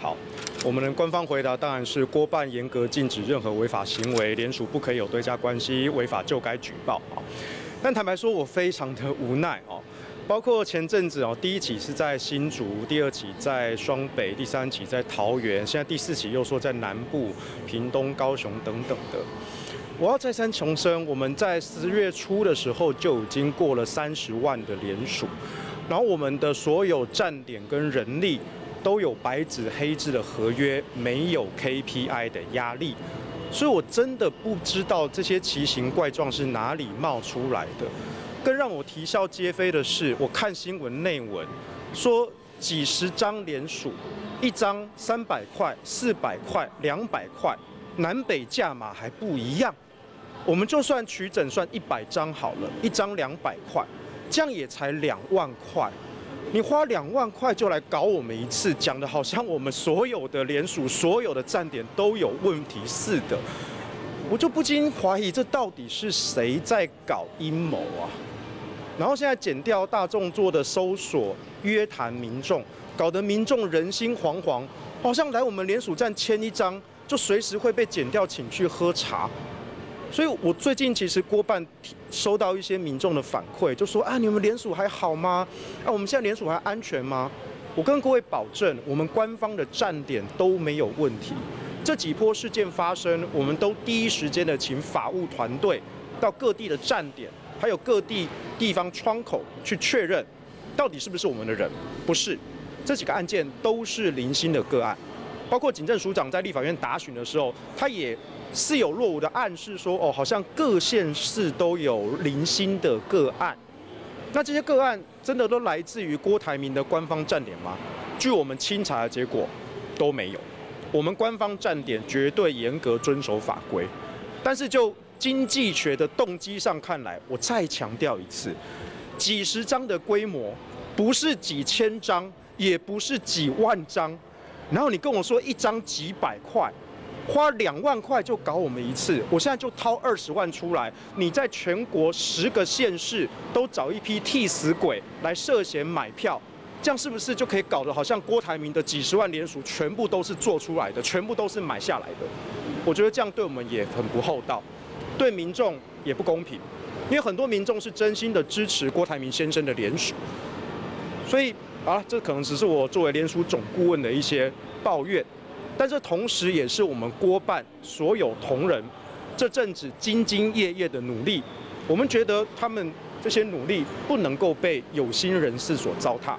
好，我们的官方回答当然是郭办严格禁止任何违法行为，联署不可以有对价关系，违法就该举报啊。但坦白说，我非常的无奈哦。包括前阵子哦，第一起是在新竹，第二起在双北，第三起在桃园，现在第四起又说在南部、屏东、高雄等等的。我要再三重申，我们在十月初的时候就已经过了三十万的联署，然后我们的所有站点跟人力都有白纸黑字的合约，没有 KPI 的压力，所以我真的不知道这些奇形怪状是哪里冒出来的。更让我啼笑皆非的是，我看新闻内文说几十张联署，一张三百块、四百块、两百块，南北价码还不一样。我们就算取整算一百张好了，一张两百块，这样也才两万块。你花两万块就来搞我们一次，讲的好像我们所有的联署、所有的站点都有问题似的，我就不禁怀疑，这到底是谁在搞阴谋啊？然后现在减掉大众做的搜索、约谈民众，搞得民众人心惶惶，好像来我们联署站签一张，就随时会被减掉，请去喝茶。所以我最近其实郭办收到一些民众的反馈，就说啊，你们联署还好吗？啊，我们现在联署还安全吗？我跟各位保证，我们官方的站点都没有问题。这几波事件发生，我们都第一时间的请法务团队到各地的站点。还有各地地方窗口去确认，到底是不是我们的人？不是，这几个案件都是零星的个案。包括警政署长在立法院答询的时候，他也似有若无的暗示说，哦，好像各县市都有零星的个案。那这些个案真的都来自于郭台铭的官方站点吗？据我们清查的结果，都没有。我们官方站点绝对严格遵守法规，但是就。经济学的动机上看来，我再强调一次，几十张的规模，不是几千张，也不是几万张，然后你跟我说一张几百块，花两万块就搞我们一次，我现在就掏二十万出来，你在全国十个县市都找一批替死鬼来涉嫌买票，这样是不是就可以搞得好像郭台铭的几十万联署全部都是做出来的，全部都是买下来的？我觉得这样对我们也很不厚道。对民众也不公平，因为很多民众是真心的支持郭台铭先生的联署，所以啊，这可能只是我作为联署总顾问的一些抱怨，但这同时也是我们郭办所有同仁这阵子兢兢业业的努力，我们觉得他们这些努力不能够被有心人士所糟蹋。